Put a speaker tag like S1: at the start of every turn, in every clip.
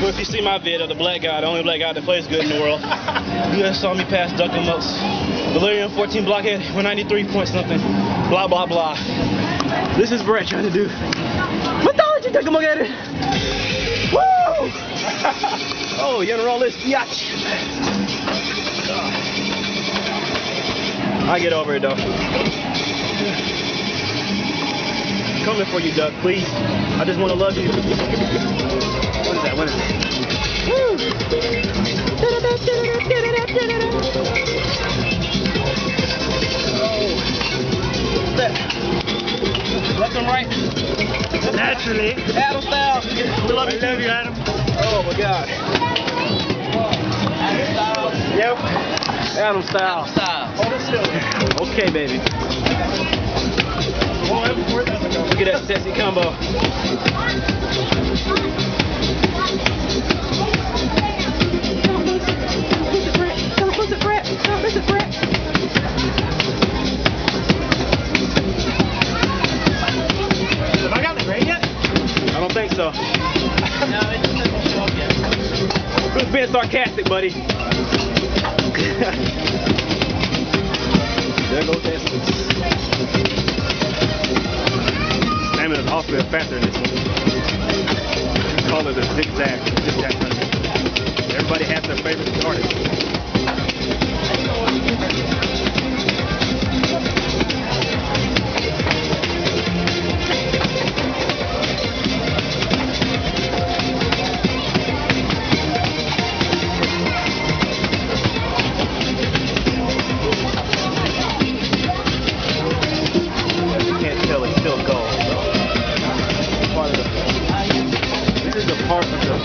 S1: Well, if you see my vid of the black guy, the only black guy that plays good in the world, you just saw me pass Dukamok's. Delirium 14 blockhead, 193 point something. Blah, blah, blah. This is Brett trying to do. Mythology, a look at it. Woo! oh, you gonna roll this yacht. I get over it though. Coming for you, Duck, please. I just want to love you. Oh. Left and right?
S2: Naturally.
S1: Adam style. We love you.
S2: love you, Adam.
S1: Oh my God. Yep. Adam style. Okay, baby. Look at that sexy combo. So. Who's being sarcastic, buddy? there goes that. Stamina's awfully faster in this one. Call it a zigzag. Everybody has their favorite artist.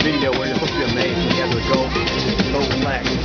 S1: Video where you're supposed to be when you gold, gold flag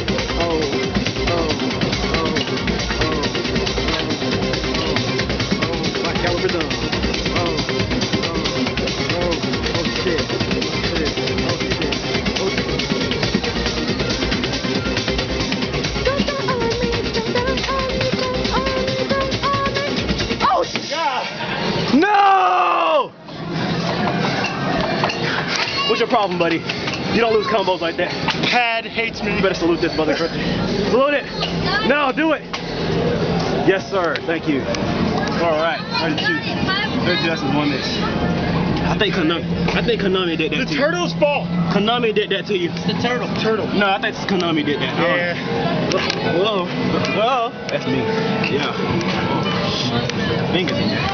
S1: your problem, buddy? You don't lose combos like that.
S2: Pad hates me.
S1: You better salute this mother. salute it. No, do it. Yes, sir. Thank you. All right. 32. 32 Justice won this. I think Konami. I think Konami did
S2: The
S1: that to you.
S2: turtle's fault.
S1: Konami did that to you.
S2: It's the turtle. Turtle.
S1: No, I think Konami did that.
S2: Yeah.
S1: Whoa. Whoa. That's me. Yeah. Fingers in there.